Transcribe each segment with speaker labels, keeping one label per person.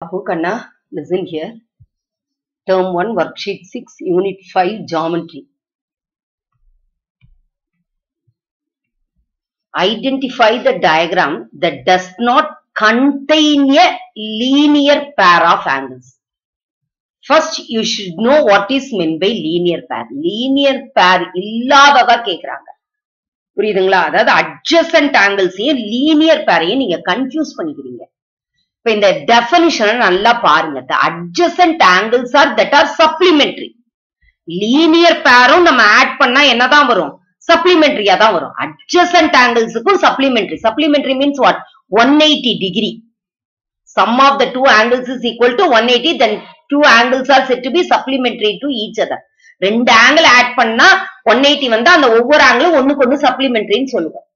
Speaker 1: Apu Kanna, listen here. Term 1, worksheet 6, unit 5, geometry. Identify the diagram that does not contain a linear pair of angles. First, you should know what is meant by linear pair. Linear pair இல்லாததா கேக்குறாங்க புரியுதுங்களா அதாவது adjacent ஆங்கிள்ஸையும் linear பேரையும் நீங்க confuse பண்ணிக்கிறீங்க இப்ப இந்த டெபனிஷனை நல்லா பாருங்க. The adjacent angles are that are supplementary linear பேரும் நம்ம ஆட் பண்ணா என்னதான் வரும்? சப்ளிமெண்ட்ரியா தான் வரும். Adjacent ஆங்கிள்ஸுக்கும் supplementary supplementary means what one eighty degree sum of the two angles is equal to one eighty then two angles are said to be supplementary to each other ரெண்டு angle add பண்ணா 180 வந்து அந்த ஒவ்வொரு ஆங்கிளும் ஒண்ணுக்கு ஒண்ணு சப்ளிமெண்ட்ரின்னு சொல்லுவோம்.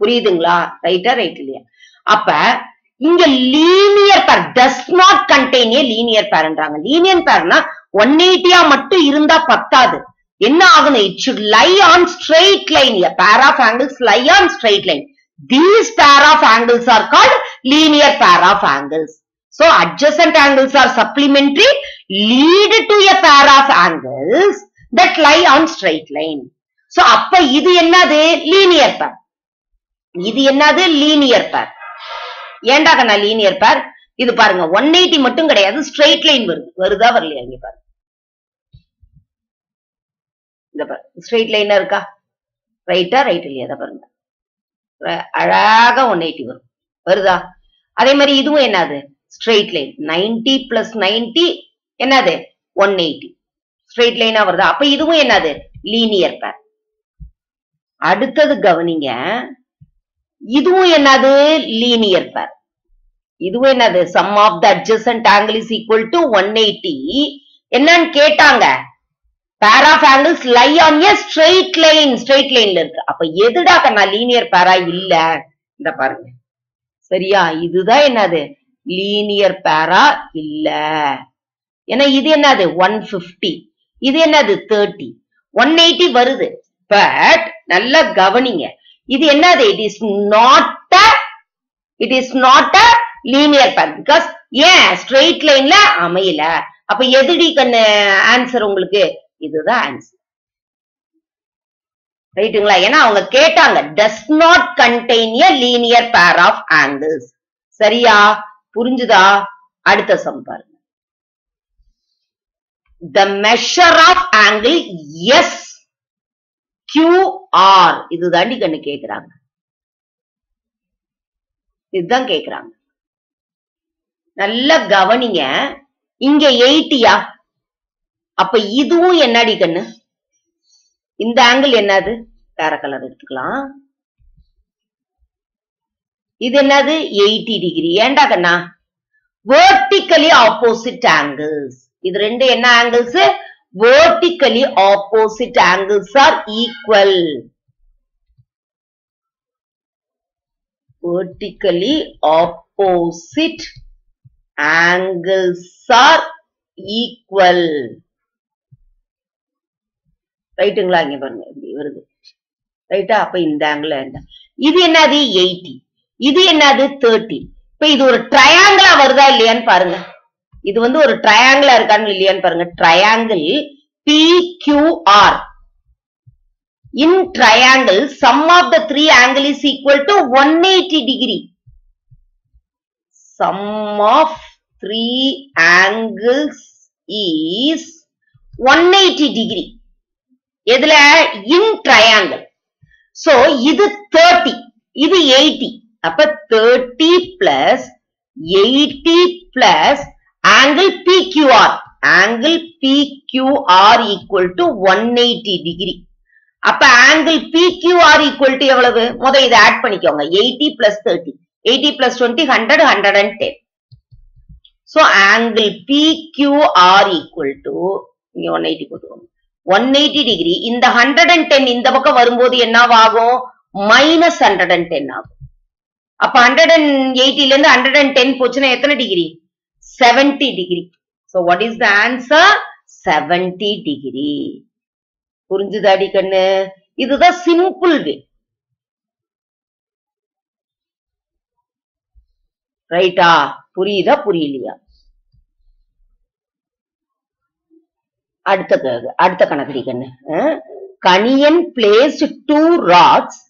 Speaker 1: புரியுதுங்களா? ரைட்டா ரைட் இல்லையா? அப்ப இங்க linear pair does not contain a linear பேர்ன்றாங்க linear பேர்னா ஒன் எயிட்டியா மட்டும் இருந்தா பத்தாது என்ன ஆகுது it should lie on straight line pair of angles lie on straight line these pair of angles are called linear pair of angles so adjacent angles are supplementary, lead to a pair of angles that lie on straight line. So அப்ப இது என்னது linear பேர் இது என்னது linear பேர் ஏண்டா கண்ணா linear பேர் இது பாருங்க 180 மட்டும் கிடையாது ஸ்ட்ரெயிட் லைன் வருது. வருதா வரலையா இங்க பாருங்க. இந்த பாருங்க ஸ்ட்ரெயிட் லைனா இருக்கா? ரைட்டா ரைட் இல்லையா? அதை பாருங்க. அழகா ஒன் எயிட்டி வரும். வருதா? அதே மாதிரி இதுவும் என்னது? Straight line ninety plus ninety என்னது? ஒன் எயிட்டி ஸ்ட்ரெயிட் லைனா வருதா? அப்ப இதுவும் என்னது? லீனியர் பேர் அடுத்தது கவனிங்க இதுவும் என்னது? லீனியர் பேர் இதுவும் என்னது? Sum of the adjacent angle is equal to one eighty என்னன்னு கேட்டாங்க. Pair of angles lie on a straight line straight லைன்ல இருக்கு. அப்ப எதுடா நான் லீனியர் பேரா இல்ல? இந்த பாருங்க. சரியா? இதுதான் என்னது? லீனியர் பேரா இல்ல. ஏன்னா இது என்னது? ஒன் பிப்டி இது என்னது? தேர்ட்டி ஒன் எயிட்டி வருது. பட் நல்லா கவனிங்க. இது என்னது? It is not a it is not a linear pair because ஏன்? ஸ்ட்ரெயிட் லைன்ல அமையல. அப்ப எதுடி கண்ணு? ஆன்சர் உங்களுக்கு. இதுதான் ஆன்சர் ரைட்டுங்களா ஏன்னா அவங்க கேட்டாங்க does not contain a linear pair of angles சரியா? புரிஞ்சுதா? அடுத்த சம் பாருங்க. The measure of angle S Q R இதுதாண்டி கண்ணு கேட்கிறாங்க இதுதான் கேக்குறாங்க. நல்லா கவனிங்க. இங்க எயிட்டியா? அப்ப இதுவும் என்னடி கண்ணு? இந்த ஆங்கிள் என்னது? வேற கலர் எடுத்துக்கலாம். இது என்னது? Eighty degree. ஏண்டா கண்ணா? வேர்டிக்கலி ஆப்போசிட் ஆங்கிள்ஸ் இது ரெண்டு என்ன angles vertically opposite angles are equal vertically opposite angles are equal. ரைட்டுங்களா இங்க பாருங்க இப்படி வருது. ரைட்டா அப்ப இந்த ஆங்கிள் வேண்டாம் இது என்னது எயிட்டி இது என்னது தேர்ட்டி இப்ப இது ஒரு ட்ரையாங்கிளா வருதா இல்லையான்னு பாருங்க. இது வந்து ஒரு ட்ரையாங்கிளா இருக்கான்னு இல்லையான்னு பாருங்க. Triangle P Q R in triangle sum of the three angle is equal to one eighty degree sum of three angles is one eighty degree எதுல? இன் ட்ரையாங்கிள் சோ இது தேர்ட்டி இது எயிட்டி அப்ப thirty plus eighty plus angle P Q R angle are equal to one eighty degree அப்ப angle P Q R equal to எவ்வளவு? முத இதை add பண்ணிக்கோங்க. Eighty plus thirty eighty plus twenty hundred hundred and ten so angle are equal to நீங்க one eighty போட்டுக்கோங்க. One eighty degree இந்த hundred and ten இந்த பக்கம் வரும்போது என்னவாகும்? மைனஸ் ஹண்ட்ரட் அண்ட் டென் ஆகும். அப்ப ஹண்ட்ரட் அண்ட் எயிட்டில இருந்து ஹண்ட்ரட் அண்ட் டென் போச்சுன்னா எத்தனை degree 70 degree So what is the answer? 70 degree. புரிஞ்சுதாடி கண்ணு? இதுதான் சிம்பிள் வே ரைட்டா புரியுதா புரியலையா? அடுத்த அடுத்த கணக்கு கண்ணு. Kaniyan places two rods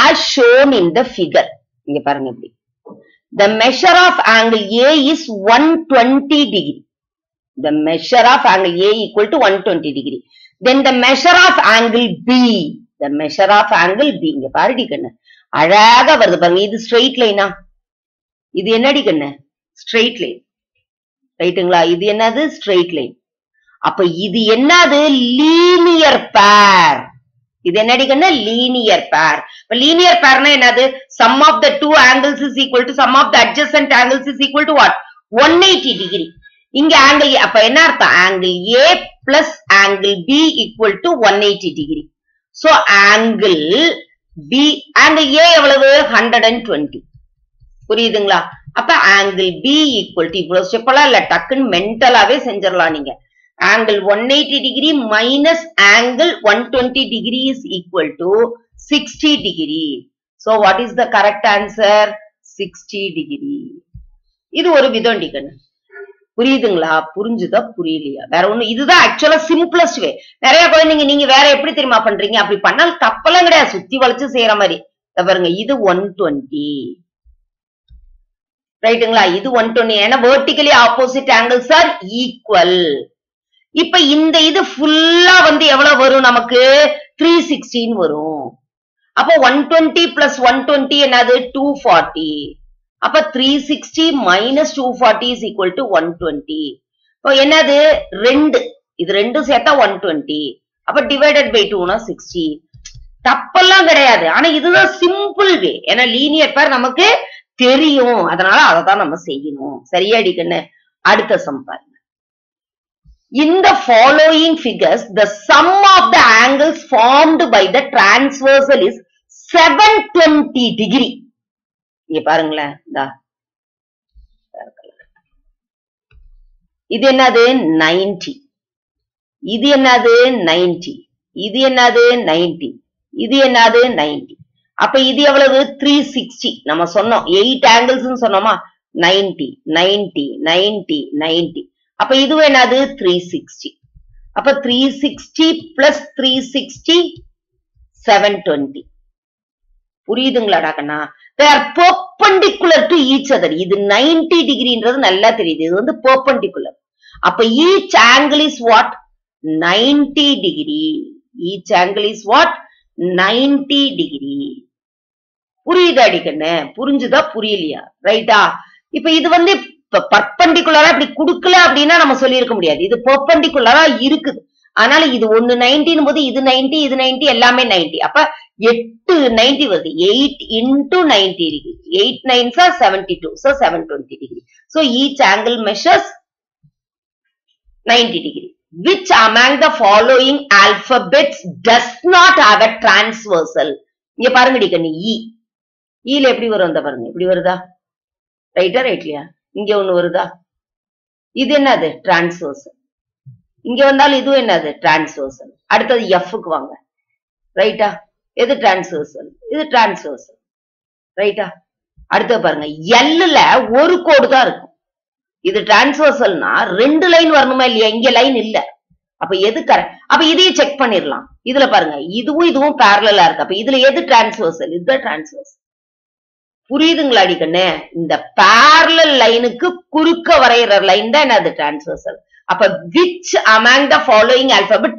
Speaker 1: as shown in the figure இங்க பாருங்க இப்படி. The measure of angle A is 120 degree. The measure of angle A equal to 120 degree. Then the measure of angle B. The measure of angle B. இங்க பாருடி கண்ணு அழகா வருது பாருங்க இது ஸ்ட்ரெயிட் லைனா இது என்னடி கண்ணு ஸ்ட்ரெயிட் லைன் ரைட்டுங்களா இது என்னது ஸ்ட்ரெயிட் லைன் அப்ப இது என்னது லீனியர் பேர் இது என்னடி லீனியர் பேர் இப்ப லீனியர் பேர்னா என்னது? Sum of the two angles is equal to sum of the adjacent angles is equal to what one eighty degree இங்க ஆங்கிள் அப்ப என்ன அர்த்தம்? Angle A plus angle B equal to one eighty degree so angle B angle A எவ்வளவு? Hundred and twenty புரியுதுங்களா? அப்ப angle B equal to இவ்வளவு step இல்ல டக்குன்னு மென்டலாவே செஞ்சிடலாம் நீங்க. Angle 180 degree minus angle 120 degree is equal to 60 degree. So what is the correct answer? 60 degree. இது ஒரு விதம் டிகன் புரியுதுங்களா? புரிஞ்சுதா? புரியலையா? வேற ஒண்ணு இதுதான் ஆக்சுவலா சிம்பிளஸ்ட் வே நிறைய குழந்தைங்க நீங்க வேற எப்படி தெரியுமா பண்றீங்க? அப்படி பண்ணால் தப்பெல்லாம் கிடையாது. சுத்தி வளைச்சு செய்யற மாதிரி. பாருங்க இது ஒன் டுவெண்ட்டி ரைட்டுங்களா இது ஒன் டுவெண்ட்டி ஏன்னா vertically opposite angles are equal இப்ப இந்த இது ஃபுல்லா வந்து எவ்வளவு வரும் நமக்கு? த்ரீ சிக்ஸ்டின் வரும். அப்போ one twenty plus one twenty என்னது? டூ ஃபார்ட்டி அப்ப three sixty minus two forty is equal to one twenty இப்போ என்னது? ரெண்டு. இது ரெண்டும் சேர்த்தா ஒன் டுவெண்ட்டி அப்ப டிவைடட் பை டூனா சிக்ஸ்டி தப்பெல்லாம் கிடையாது. ஆனா இதுதான் சிம்பிள் வே ஏன்னா லீனியர் பேர் நமக்கு தெரியும். அதனால அதை தான் நம்ம செய்யணும். சரியாடிக்கண்ணு அடுத்த சம்பாதி In the following figures, the sum of the angles formed by the transversal is 720 degree. இங்க பாருங்களேன் இந்தா. இது என்னது 90 இது என்னது 90 இது என்னது 90 இது என்னது 90 அப்ப இது எவ்வளவு 360 நம்ம சொன்னோம் 8 ஆங்கிள்ஸ் சொன்னோமா 90 90 90 90 அப்ப இது என்னது? த்ரீ சிக்ஸ்டி அப்ப three sixty plus three sixty seven twenty புரியுதுங்களாடா Kanna there perpendicular to each other இது நைன்டி டிகிரின்றது நல்லா தெரியுது. இது வந்து பெர்பண்டிகுலர் அப்ப each angle is what ninety degree each angle is what ninety degree புரியுதா அடிக்கண்ணு புரிஞ்சுதா புரியலையா? ரைட்டா இப்ப இது வந்து இப்ப பர்பண்டிகுலரா இப்படி குடுக்கல அப்படின்னா நம்ம சொல்லியிருக்க முடியாது. இது பர்பண்டிகுலரா இருக்குது. அதனால இது ஒன்னு நைன்டின் போது இது நைன்டி இது நைன்டி எல்லாமே நைன்டி அப்ப எட்டு நைன்டி வருது. Eight into ninety degree eight நைன்ஸா seventy two so seven twenty degree so each angle measures ninety degree which among the following alphabets does not have a transversal இங்க பாருங்க கண்ணு e. e இ ஈல எப்படி வரும் அந்த பாருங்க? இப்படி வருதா? ரைட்டா ரைட்லயா இங்க ஒண்ணு வருதா? இது என்னது? டிரான்ஸ்வர்சல் இங்க வந்தாலும் இதுவும் என்னது? டிரான்ஸ்வர்சல் அடுத்தது எஃப்க்கு வாங்க. ரைட்டா எது டிரான்ஸ்வர்சல் இது டிரான்ஸ்வர்சல் ரைட்டா அடுத்தது பாருங்க. எல்லுல ஒரு கோடு தான் இருக்கும். இது டிரான்ஸ்வர்சல்னா ரெண்டு லைன் வரணுமா இல்லையா? இங்க லைன் இல்ல. அப்ப எது கரெக்ட் அப்ப இதையும் செக் பண்ணிடலாம் இதுல பாருங்க. இதுவும் இதுவும் பேரலா இருக்கு. அப்ப இதுல எது டிரான்ஸ்வர்சல் இதுதான் டிரான்ஸ்வர்சல் புரியுதுங்களா அடிக்கண்ணே இந்த பேரலல் லைனுக்கு குறுக்க வரைகிற லைன் தான் என்னது டிரான்ஸ்வர்சல் அப்ப which among the following alphabet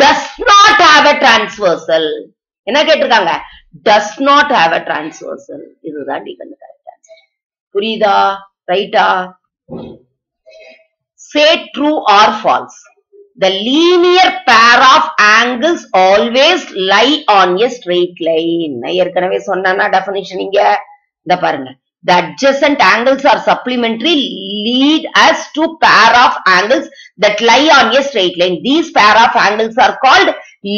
Speaker 1: does not have a transversal என்ன கேட்டிருக்காங்க? Does not have a transversal இதுதான் டிகன் கரெக்ட் ஆன்சர் புரியுதா? ரைட்டா say true or false the linear pair of angles always lie on a straight line ஏற்கனவே சொன்னா definition இங்க. இந்த பாருங்க the adjacent angles are supplementary lead us to pair of angles that lie on a straight line these pair of angles are called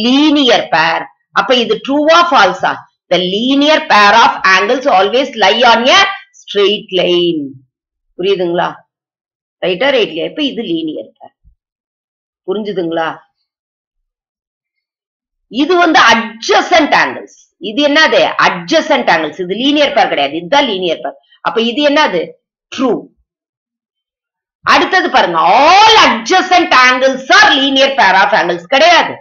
Speaker 1: linear pair அப்ப இது true or false the linear pair of angles always lie on a straight line புரியுதுங்களா ரைட்டா ரைட்லயா இப்ப இது linear pair புரிஞ்சுதுங்களா இது வந்து adjacent angles இது என்னது அட்ஜசன்ட் ஆங்கிள்ஸ் இது லீனியர் பேர் கிடையாது இதுதான் லீனியர் பேர் அப்ப இது என்னது ட்ரூ அடுத்தது பாருங்க all adjacent angles are linear pair of angles கிடையாது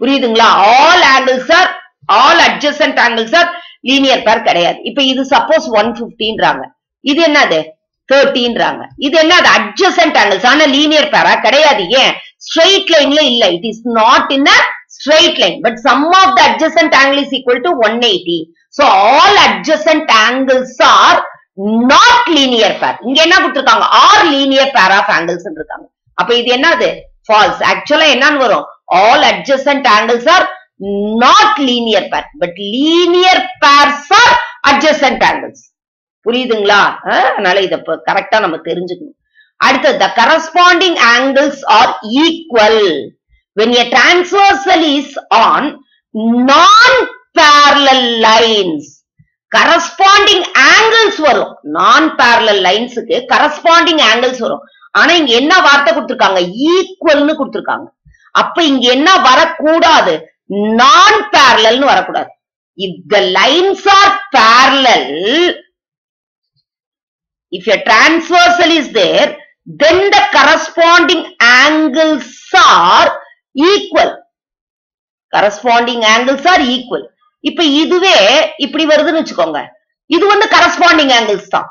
Speaker 1: புரியுதுங்களா all angles are all adjacent angles are linear pair கிடையாது இப்ப இது சப்போஸ் ஒன் பிப்டின்றாங்க இது என்னது தேர்ட்டின்றாங்க இது என்னது அட்ஜசன்ட் ஆங்கிள்ஸ் ஆனா லீனியர் பேரா கிடையாது ஏன் ஸ்ட்ரெயிட் லைன்ல இல்ல it is not in a straight line but sum of the adjacent angle is equal to 180 so all adjacent angles are not linear pair இங்க என்ன கொடுத்திருக்காங்க are linear pair of angles இருக்காங்க அப்ப இது என்னது false Actually என்னன்னு வரும் all adjacent angles are not linear pair but linear pairs are adjacent angles புரியுதுங்களா அதனால இத கரெக்டா நம்ம தெரிஞ்சுக்கணும் அடுத்தது the corresponding angles are equal when a transversal is on non parallel lines corresponding angles வரும் நான் parallel லைன்ஸுக்கு கரஸ்பாண்டிங் ஆங்கிள்ஸ் வரும் ஆனா இங்க என்ன வார்த்தை கொடுத்திருக்காங்க ஈக்குவல்னு கொடுத்திருக்காங்க அப்ப இங்க என்ன வரக்கூடாது நான் parallelனு வரக்கூடாது if the lines are parallel if a transversal is there then the corresponding angles are equal corresponding angles are equal இப்ப இதுவே இப்படி வருதுன்னு வச்சுக்கோங்க. இது வந்து கரஸ்பாண்டிங் ஆங்கிள்ஸ் தான்.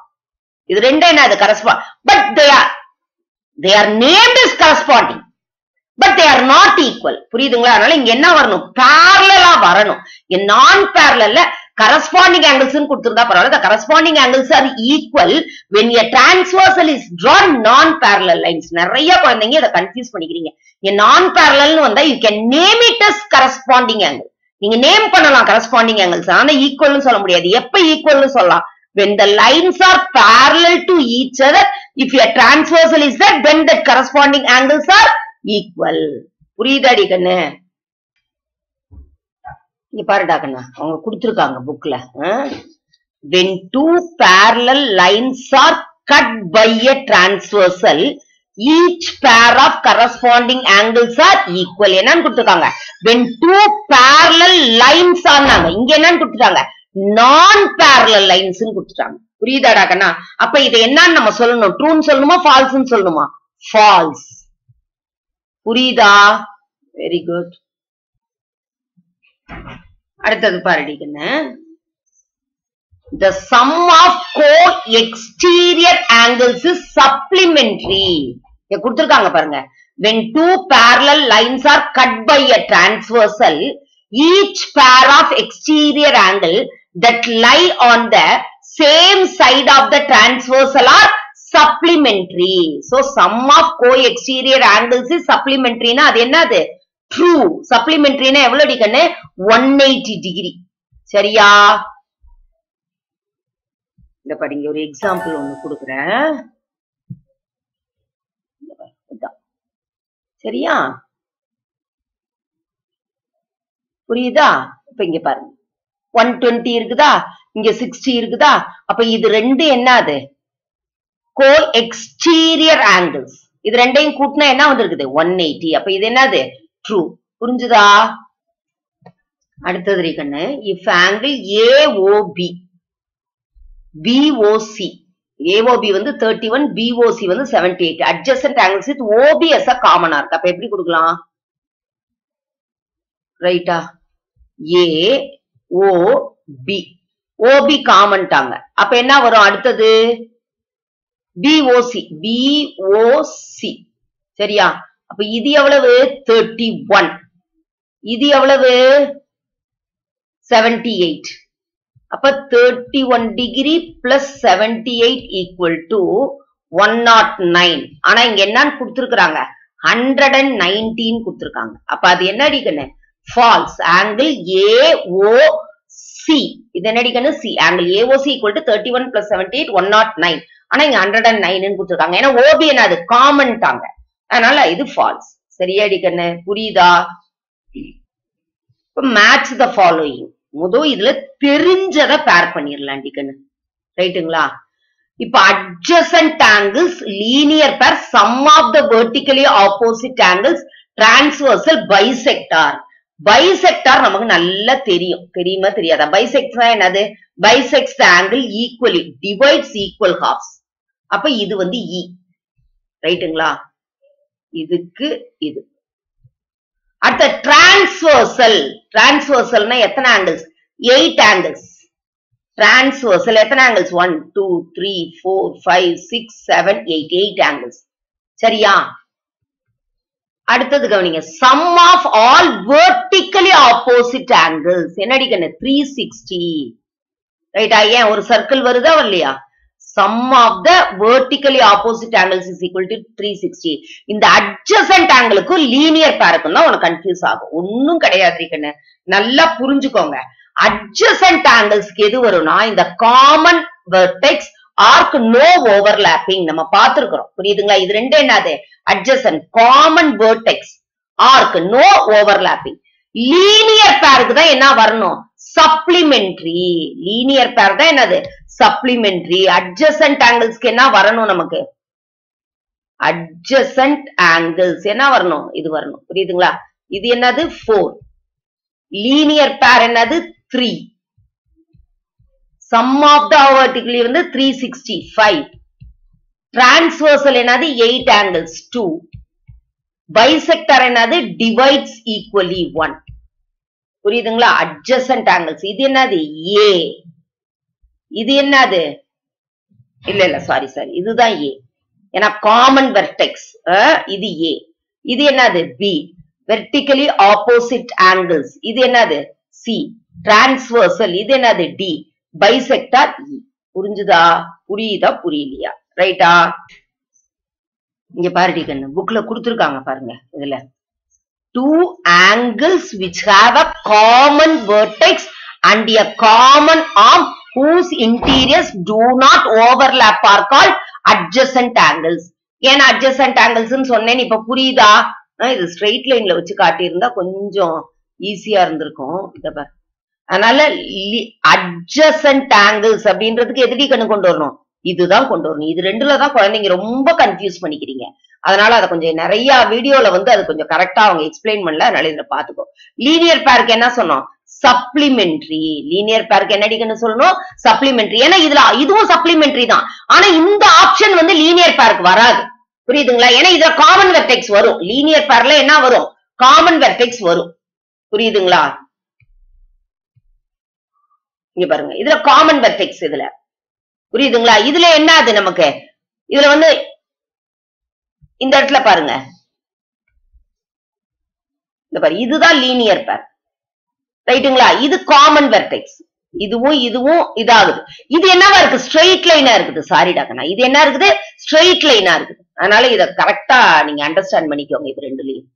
Speaker 1: இது ரெண்டும் என்ன? அது correspond but they are they are named is corresponding but they are not equal புரியுதுங்களா? அதனால இங்க என்ன வரணும்? பேரலா வரணும். நான் பேரலல்ல கரஸ்பாண்டிங் ஆங்கிள்ஸ் கொடுத்திருந்தா பரவாயில்ல. Corresponding angles are equal when a transversal is drone non non lines நிறைய குழந்தைங்க இதை கன்ஃபியூஸ் பண்ணிக்கிறீங்க. நான் parallelனு வந்தா you can name it as corresponding angle நீங்க நேம் பண்ணலாம் கரஸ்பாண்டிங் ஆங்கிள்ஸ் ஆனா ஈக்குவல்னு சொல்ல முடியாது எப்ப ஈக்குவல்னு சொல்லலாம் when the lines are parallel to each other if a transversal is there then the corresponding angles are equal புரியுதாடி கண்ணு இங்க பாருடா கண்ணா அவங்க கொடுத்திருக்காங்க புக்ல when two parallel lines are cut by a transversal each pair of corresponding angles are equal என்னன்னு கொடுத்திருக்காங்க when two parallel lines are நாங்க இங்க என்னன்னு கொடுத்துட்டாங்க non parallel lines னு கொடுத்துட்டாங்க புரியுதாடா கண்ணா அப்ப இது என்னன்னு நம்ம சொல்லணும் ட்ரூன்னு சொல்லணுமா ஃபால்ஸ்னு சொல்லணுமா ஃபால்ஸ் புரியுதா வெரி குட் அடுத்தது பாருடி கண்ணு the sum of co-exterior angles is supplementary இங்க கொடுத்திருக்காங்க பாருங்க when two parallel lines are cut by a transversal each pair of exterior angle that lie on the same side of the transversal are supplementary so sum of co-exterior angles is supplementary னா அது என்னது true supplementary னா எவ்வளவு கண்ணு 180 degree சரியா இந்த படிங்க ஒரு எக்ஸாம்பிள் ஒண்ணு கொடுக்குறேன் சரியா? புரியுதா? இப்ப இங்க பாருங்க. ஒன் டுவெண்ட்டி இருக்குதா? இங்க சிக்ஸ்டி இருக்குதா? அப்ப இது ரெண்டு என்னது? கோ எக்ஸ்டீரியர் ஆங்கிள்ஸ் இது ரெண்டையும் கூட்டினா என்ன வந்திருக்குது? ஒன் எயிட்டி அப்ப இது என்னது? ட்ரூ புரிஞ்சுதா? அடுத்தது கண்ணு if angle AOB BOC AOB வந்து தேர்ட்டி ஒன் பிஓசி வந்து seventy eight adjacent angles with OBS காமனா இருக்கு அப்ப எப்படி கொடுக்கலாம்? ரைட்டா ஏ ஓ பி ஓபி காமன்ட்டாங்க அப்ப என்ன வரும் அடுத்தது? பிஓசி பிஓசி சரியா? அப்ப இது எவ்வளவு? தேர்ட்டி ஒன் இது எவ்வளவு? செவன்டி எயிட் அப்ப 31 degree plus seventy eight equal to one nought nine ஆனா இங்க என்னன்னு கொடுத்துருக்காங்க ஹண்ட்ரட் அண்ட் நைன்டீன் கொடுத்துருக்காங்க. அப்ப அது என்ன அடிக்கணும் ஃபால்ஸ் ஆங்கிள் ஏ ஓ சி இது என்ன அடிக்கணும் C angle AOC equal to thirty one plus seventy eight one nought nine ஆனா இங்க ஹண்ட்ரட் அண்ட் நைன் கொடுத்துருக்காங்க. ஏன்னா ஓபி என்ன அது? காமன்ட்டாங்க அதனால இது ஃபால்ஸ் சரியா அடிக்கணும் புரியுதா? மேட்ச் த ஃபாலோயிங் முதல் இதுல தெரிஞ்சத பேர் பண்ணிடலாம் டிக்கன்னு ரைட்டுங்களா இப்ப adjacent angles linear pair sum of the vertically opposite angles transversal bisector bisector நமக்கு நல்லா தெரியும். தெரியுமா தெரியாதா? பைசெக்டா என்னது? Bisects angle equally divides equal halves அப்ப இது வந்து e. இ ரைட்டுங்களா இதுக்கு இது. அடுத்த டிரான்ஸ்வர்சல் டிரான்ஸ்வர்சல்னா எத்தனை ஆங்கிள்ஸ் எயிட் ஆங்கிள்ஸ் டிரான்ஸ்வர்சல் எத்தனை angles one two three four five six seven eight eight angles சரியா? அடுத்தது கவனிங்க. Sum of all vertically opposite angles என்னடி கண்ணு? த்ரீ சிக்ஸ்டி ரைட்டா ஏன் ஒரு சர்க்கிள் வருதா இல்லையா sum of the vertically opposite angles is equal to three sixty இந்த adjacent ஆங்கிளுக்கும் linear pair தான் உனக்கு confuse ஆகும். ஒன்னும் கிடையாது கண்ணு நல்லா புரிஞ்சுக்கோங்க. adjacent ஆங்கிள்ஸ்க்கு எது வரும்னா இந்த common vertex arm no overlapping நம்ம பார்த்திருக்கிறோம். புரியுதுங்களா? இது ரெண்டு என்னது? Adjacent common vertex arm no overlapping linear பேருக்கு தான் என்ன வரணும்? சப்ளிமெண்ட்ரி லீனியர் பேர் தான் என்னது? சப்ளிமெண்ட்ரி அட்ஜசன்ட் ஆங்கிள்ஸ்க்கு என்ன வரணும் நமக்கு? அட்ஜசன்ட் ஆங்கிள்ஸ் என்ன வரணும்? இது வரணும். புரியுதுங்களா? இது என்னது? ஃபோர் லீனியர் பேர் என்னது? Three sum of the vertically வந்து த்ரீ சிக்ஸ்டி ஃபைவ் டிரான்ஸ்வர்சல் என்னது? எயிட் ஆங்கிள்ஸ் டூ பைசெக்டர் என்னது? டிவைட்ஸ் ஈக்குவலி ஒன் புரியுதுங்களா? அட்ஜசன்ட் ஆங்கிள்ஸ் இது என்னது? ஏ இது என்னது? இல்ல இல்ல சாரி சாரி இதுதான் ஏ ஏன்னா காமன் வெர்டெக்ஸ் இது ஏ இது என்னது? பி வெர்டிகலி ஆப்போசிட் ஆங்கிள்ஸ் இது என்னது? சி டிரான்ஸ்வர்சல் இது என்னது? டி பைசெக்டார் இ புரிஞ்சுதா? புரியுதா? புரியலையா? ரைட்டா இங்க பாருடி கண்ணு புக்ல கொடுத்துருக்காங்க பாருங்க இதுல. Two angles which have a common vertex and a common arm whose interiors do not overlap are call adjacent angles ஏன் அட்ஜசன்ட் ஆங்கிள்ஸ் சொன்னேன் இப்ப புரியுதா? இது ஸ்ட்ரெயிட் லைன்ல வச்சு காட்டியிருந்தா கொஞ்சம் ஈஸியா இருந்திருக்கும். இத பாரு. அதனால அட்ஜசன்ட் ஆங்கிள்ஸ் அப்படின்றதுக்கு எதிரி கண்ணு கொண்டு வரணும்? இதுதான் கொண்டு வரணும். இது ரெண்டுல தான் குழந்தைங்க ரொம்ப கன்ஃபியூஸ் பண்ணிக்கிறீங்க. அதனால அதை கொஞ்சம் நிறைய வீடியோல வந்து அது கொஞ்சம் கரெக்டா அவங்க எக்ஸ்பிளைன் பண்ணல. அதனால இதுல பாத்துக்கோ லீனியர் பேருக்கு என்ன சொன்னோம்? சப்ளிமெண்ட்ரி லீனியர் பேருக்கு என்ன சொல்லணும்? சப்ளிமெண்ட்ரி ஏன்னா இதுல இதுவும் சப்ளிமெண்ட்ரி தான். ஆனா இந்த ஆப்ஷன் வந்து லீனியர் பேருக்கு வராது. புரியுதுங்களா? ஏன்னா இதுல காமன் வெர்டெக்ஸ் வரும். லீனியர் பேர்ல என்ன வரும்? காமன் வெர்டெக்ஸ் வரும். புரியுதுங்களா? இங்க பாருங்க. இதுல காமன் வெர்டெக்ஸ் இதுல. புரியுதுங்களா? இதுல என்ன அது நமக்கு? இதுல வந்து இந்த இடத்துல பாருங்க. இந்த பாரு இதுதான் லீனியர் பேர் ரைட்டுங்களா இது காமன் வெர்டெக்ஸ் இதுவும் இதுவும் இதாகுது. இது என்னவா இருக்கு? ஸ்ட்ரெயிட் லைனா இருக்குது. சாரி டாக்கண்ணா இது என்ன இருக்குது? ஸ்ட்ரெயிட் லைனா இருக்குது. அதனால இத கரெக்டா நீங்க அண்டர்ஸ்டாண்ட் பண்ணிக்கோங்க இது ரெண்டுலயும்.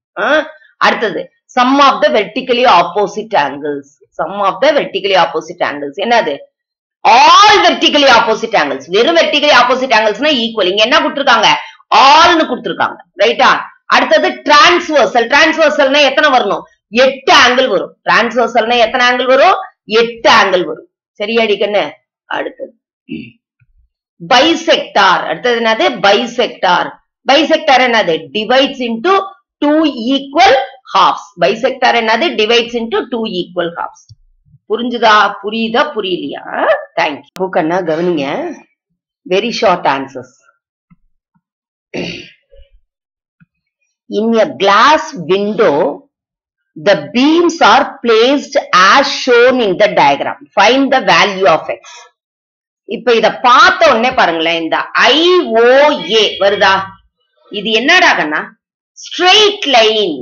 Speaker 1: அடுத்தது sum of the vertically opposite angles sum of the vertically opposite angles என்னது? ஆல் வெர்டிகலி ஆப்போசிட் ஆங்கிள்ஸ் வெறும் வெர்டிகலி ஆப்போசிட் ஆங்கிள்ஸ்னா ஈக்குவல் இங்க என்ன கொடுத்துருக்காங்க? ஆல்னு கொடுத்துருக்காங்க. ரைட்டா அடுத்தது டிரான்ஸ்வர்சல் டிரான்ஸ்வர்சல்னா எத்தனை வரணும்? எட்டு ஆங்கிள் வரும். டிரான்ஸ்வர்சல்னா எத்தனை ஆங்கிள் வரும்? எட்டு ஆங்கிள் வரும். சரியாடி கண்ணு அடுத்தது. பைசெக்டார் அடுத்தது என்னது? பைசெக்டார் பைசெக்டார் என்னது? Divides into two equal halves bisector என்னது? Divides into two equal halves புரிஞ்சுதா புரியுதா புரியலையா தேங்க்யூ பூக்கண்ணா கவனிங்க very short answers in a class window the beams are placed as shown in the diagram find the value of x இப்ப இத பார்த்த உடனே பாருங்களேன் இந்த ஐ ஓ ஏ வருதா இது என்னடாகன்னா straight line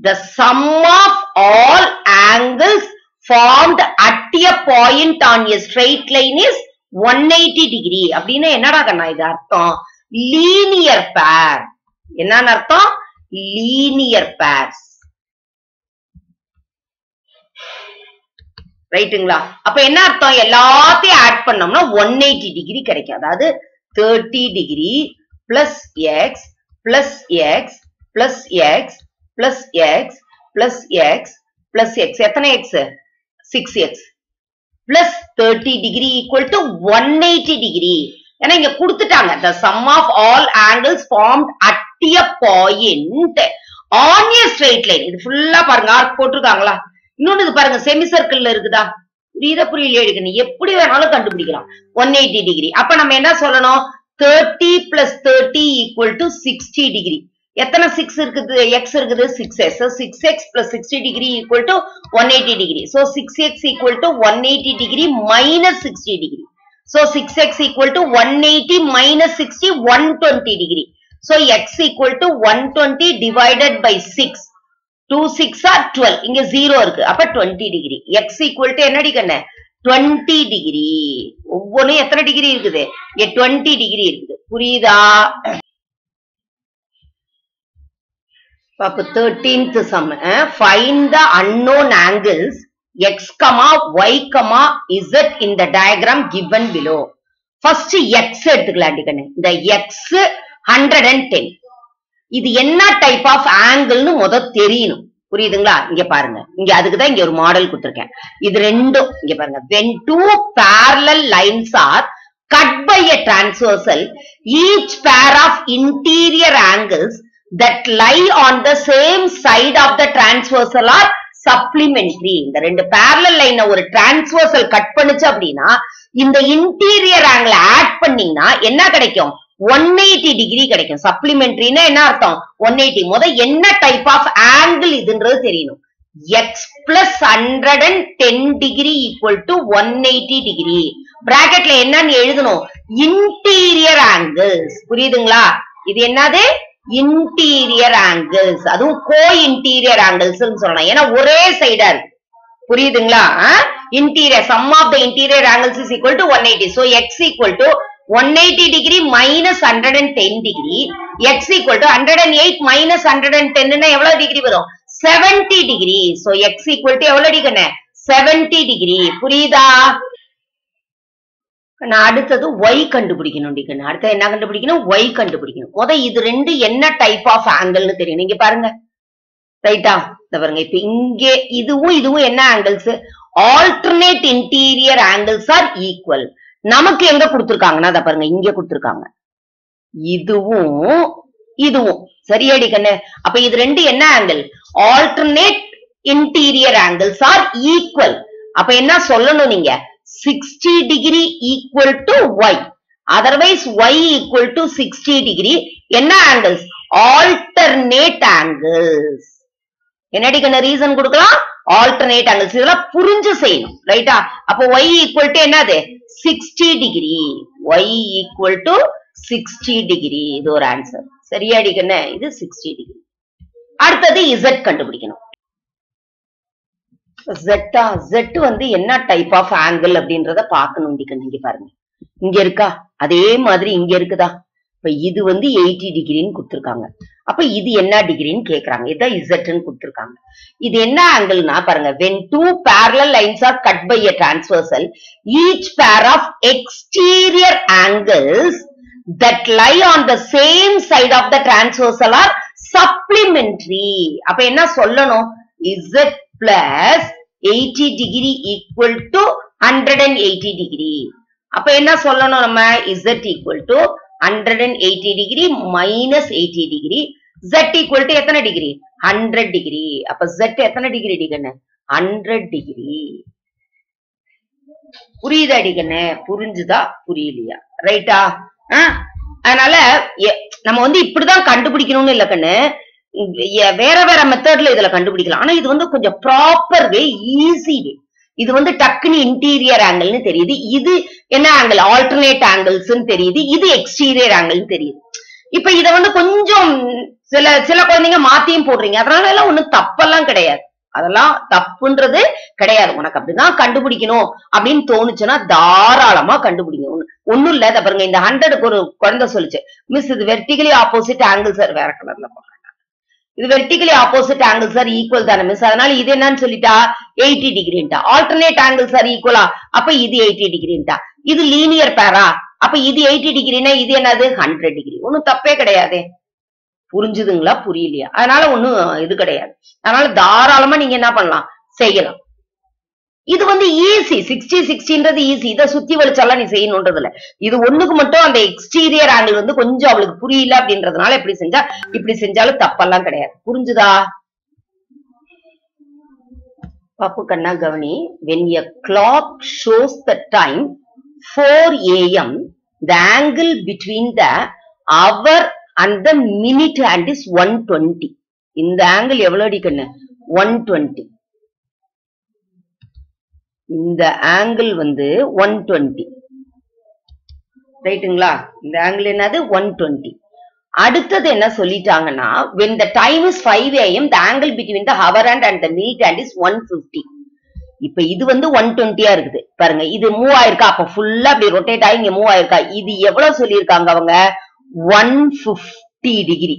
Speaker 1: the sum of all angles formed at a point on a straight line is 180 degree. அப்படின்னு என்னடா கண்ணா இது அர்த்தம்? லீனியர் பேர் என்னன்னு அர்த்தம்? லீனியர் பேர்ஸ் ரைட்டுங்களா அப்ப என்ன அர்த்தம்? எல்லாத்தையும் ஆட் பண்ணோம்னா ஒன் எயிட்டி டிகிரி கிடைக்கும். அதாவது thirty degree plus x plus x plus x plus x plus x plus x எத்தனை x six x plus thirty degree equal to one eighty degree ஏன்னா இங்க கொடுத்துட்டாங்க. The sum of all angles formed at a point on a straight line. இது ஃபுல்லா பாருங்க arc போட்டிருக்காங்களா? இன்னொன்னு இது பாருங்க செமி சர்க்கிள்ல இருக்குதா? புரியுத புரியல எடுக்கணும் நீ எப்படி வேணாலும் கண்டுபிடிக்கலாம். ஒன் எயிட்டி டிகிரி அப்ப நம்ம என்ன சொல்லணும்? Thirty plus thirty equal to sixty degree எத்தனை சிக்ஸ் இருக்குது? எக்ஸ் இருக்குது six x six x plus sixty degree equal to one eighty degree so six x equal to one eighty degree minus sixty degree so six x equal to one eighty minus sixty one twenty degree so x equal to one twenty divided by six two six are twelve இங்க zero இருக்கு. அப்ப twenty degree x equal to என்னடி கண்ணு? Twenty degree ஒவ்வொன்றும் எத்தனை degree இருக்குது? இங்க twenty degree இருக்குது. புரியுதா? அப்ப thirteenth sum find the unknown angles x comma y comma z இந்த diagram given below first x எடுத்துக்கலாம் கண்ணு. இந்த எக்ஸ் ஹண்ட்ரட் அண்ட் டென் இது என்ன டைப் ஆஃப் ஆங்கிள்னு முத தெரியணும். புரியுதுங்களா? இங்க பாருங்க. இங்க அதுக்குதான் இங்க ஒரு மாடல் கொடுத்துருக்கேன். இது ரெண்டும் இங்க பாருங்க. When two parallel lines are cut by a transversal each pair of interior angles that lie on the same side of the transversal are supplementary. இந்த ரெண்டு parallel line ஒரு transversal கட் பண்ணுச்சு அப்படின்னா இந்த இன்டீரியர் ஆங்கிள் ஆட் பண்ணீங்கன்னா என்ன கிடைக்கும்? One eighty degree கிடைக்கும். சப்ளிமெண்ட்ரினா என்ன அர்த்தம்? ஒன் எயிட்டி முத என்ன டைப் ஆஃப் ஆங்கிள் இதுன்றது தெரியணும். X plus hundred and ten degree equal to one eighty degree பிராக்கெட்ல என்னன்னு எழுதணும். இன்டீரியர் ஆங்கிள்ஸ் புரியுதுங்களா? இது என்னது? இன்டீரியர் ஆங்கிள்ஸ் அதுவும் கோ இன்டீரியர் ஆங்கிள்ஸ் சொல்லலாம். ஏன்னா ஒரே சைடா இருக்கு. புரியுதுங்களா? Interior sum of the interior angles is equal to one eighty so x equal to one eighty degree minus hundred and ten degree x equal to hundred and eight minus hundred and டென்னா எவ்வளவு degree வரும்? Seventy degree so x equal to எவ்வளவு degree seventy degree புரியுதா? நான் அடுத்தது Y கண்டுபிடிக்கணும் டிகன் அடுத்தது என்ன கண்டுபிடிக்கணும்? ஒய் கண்டுபிடிக்கணும். முத இது ரெண்டு என்ன டைப் ஆஃப் ஆங்கிள்னு தெரியும். நீங்க பாருங்க. ரைட்டா இந்த பாருங்க. இப்ப இங்கே இதுவும் இதுவும் என்ன angles alternate interior angles are equal நமக்கு எங்க கொடுத்துருக்காங்கன்னா அதை பாருங்க இங்க கொடுத்துருக்காங்க. இதுவும் இதுவும். சரியாடி கண்ணு அப்ப இது ரெண்டு என்ன angle alternate interior angles are equal அப்ப என்ன சொல்லணும் நீங்க? Sixty degree equal to y. Otherwise y equal to sixty degree என்ன ஆங்கிள்ஸ் ஆல்டர்னேட் ஆங்கிள்ஸ் என்னடிக்கு என்ன ரீசன் குடுக்கலாம்? Alternate ஆங்கிள்ஸ் இதெல்லாம் புரிஞ்சு செய்யணும் ரைட்டா அப்போ ஒய் ஈக்குவல் to என்னது? Sixty degree y equal to sixty degree இது ஒரு ஆன்சர் சரியாடிக்கு என்ன? இது சிக்ஸ்டி டிகிரி அடுத்தது இசட் கண்டுபிடிக்கணும். ஜெட்டா ஜெட் வந்து என்ன டைப் ஆஃப் ஆங்கிள் அப்படின்றத பாக்கணும் இங்க பாருங்க. இங்க இருக்கா? அதே மாதிரி இங்க இருக்குதா? இப்ப இது வந்து எயிட்டி டிகிரின்னு கொடுத்துருக்காங்க. அப்ப இது என்ன டிகிரின்னு கேக்குறாங்க. இதான் இசட்னு கொடுத்துருக்காங்க. இது என்ன ஆங்கிள்னா பாருங்க. When two parallel lines are cut by a transversal each pair of exterior angles that lie on the same side of the transversal are supplementary அப்ப என்ன சொல்லணும்? Eighty degree equal to hundred and eighty degree அப்ப என்ன சொல்லணும் நம்ம? Z equal to hundred and eighty degree minus eighty degree z equal to எத்தனை degree hundred degree அப்ப z எத்தனை டிகிரி டிகண்ணு? ஹண்ட்ரட் டிகிரி புரியுதா டிகண்ணு? புரிஞ்சுதா புரியலையா? ரைட்டா அதனால நம்ம வந்து இப்படிதான் கண்டுபிடிக்கணும்னு இல்ல கண்ணு. வேற வேற மெத்தட்ல இதுல கண்டுபிடிக்கலாம். ஆனா இது வந்து கொஞ்சம் ப்ராப்பர் வே ஈஸி வே இது வந்து டக்குனு இன்டீரியர் ஆங்கிள்னு தெரியுது. இது என்ன ஆங்கிள் ஆல்டர்னேட் ஆங்கிள்ஸ் தெரியுது. இது எக்ஸ்டீரியர் ஆங்கிள்னு தெரியுது. இப்ப இத வந்து கொஞ்சம் சில சில குழந்தைங்க மாத்தியும் போடுறீங்க. அதனால எல்லாம் ஒண்ணும் தப்பெல்லாம் கிடையாது. அதெல்லாம் தப்புன்றது கிடையாது. உனக்கு அப்படிதான் கண்டுபிடிக்கணும் அப்படின்னு தோணுச்சுன்னா தாராளமா கண்டுபிடிங்க. ஒண்ணு ஒண்ணும் இல்ல. பாருங்க இந்த ஹண்ட்ரடுக்கு ஒரு குழந்தை சொல்லுச்சு. மிஸ் இது வெர்டிகலி ஆப்போசிட் ஆங்கிள் சார் வேற கலர்ல போடுறேன் இது vertically opposite angle are equal தானே மிஸ் அதனால இது என்னன்னு சொல்லிட்டா எயிட்டி டிகிரின்ட்டா ஆல்டர்னேட் ஆங்கிள் சார் ஈக்குவலா அப்ப இது எயிட்டி டிகிரின்ட்டா இது லீனியர் பேரா அப்ப இது எயிட்டி டிகிரினா இது என்னது? ஹண்ட்ரட் டிகிரி ஒண்ணும் தப்பே கிடையாது. புரிஞ்சுதுங்களா? புரியலையா? அதனால ஒண்ணும் இது கிடையாது. அதனால தாராளமா நீங்க என்ன பண்ணலாம்? செய்யலாம். இது வந்து ஈஸி சிக்ஸ்டி சிக்ஸ்டின்றது ஈஸி இதை சுத்தி வலிச்சாலாம் நீ செய்யணும்ன்றது இல்ல இது ஒண்ணுக்கு மட்டும் அந்த எக்ஸ்டீரியர் ஆங்கிள் வந்து கொஞ்சம் அவளுக்கு புரியல அப்படின்றதுனால எப்படி செஞ்சா இப்படி செஞ்சாலும் தப்பெல்லாம் கிடையாது. புரிஞ்சுதா? பாப்பு கண்ணா கவனி. When a clock shows the time four AM the angle between the hour and the minute and is one twenty இந்த angle எவ்வளவு அடிக்கண்ணு 120 இந்த ஆங்கிள் வந்து 120 ரைட்டுங்களா இந்த ஆங்கிள் என்னது? 120 அடுத்தது என்ன சொல்லிட்டாங்கன்னா when the time is 5 am the angle between the hour hand and the minute hand is 150 இப்ப இது வந்து 120 இருக்குது. பாருங்க இது மூவ் ஆயிருக்கா? அப்ப ஃபுல்லா அப்படி ரொட்டேட் ஆகி இங்க மூவ் ஆயிருக்கா? இது எவ்வளவு சொல்லியிருக்காங்க அவங்க? 150 டிகிரி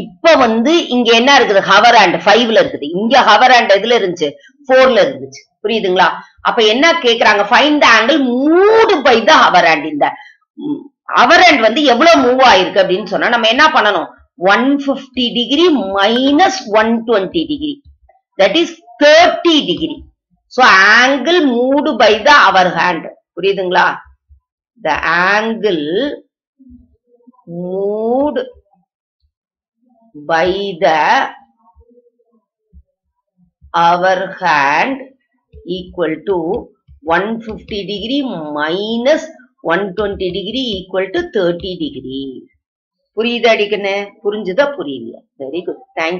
Speaker 1: இப்ப வந்து இங்க என்ன இருக்குது? ஹவர் ஹேண்ட் ஃபைவ்ல இருக்குது. இங்க ஹவர் ஹேண்ட் எதுல இருந்துச்சு போர்ல இருந்துச்சு. புரியுதுங்களா? அப்ப என்ன கேக்குறாங்க? Find the angle moved by the hour hand இந்த ஹவர் ஹேண்ட் வந்து எவ்வளவு மூவ் ஆயிருக்கு அப்படின்னு சொன்னா நம்ம என்ன பண்ணணும்? One fifty degree minus one twenty degree that is thirty degree so angle moved by the hour hand புரியுதுங்களா? The angle moved by the hour hand equal to 150 degree minus 120 degree equal to 30 degree புரியுதா அடிக்கண்ணு புரிஞ்சுதா புரியலையா very good thank